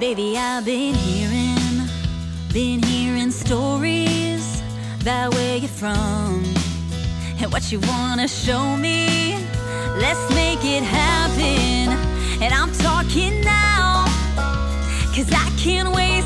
Baby, I've been hearing, been hearing stories about where you're from and what you wanna show me. Let's make it happen. And I'm talking now, cause I can't wait.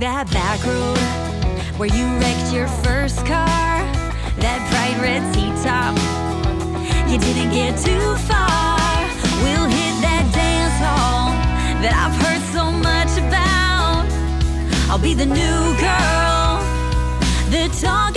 That back road where you wrecked your first car, that bright red T-top. You didn't get too far. We'll hit that dance hall that I've heard so much about. I'll be the new girl, the tall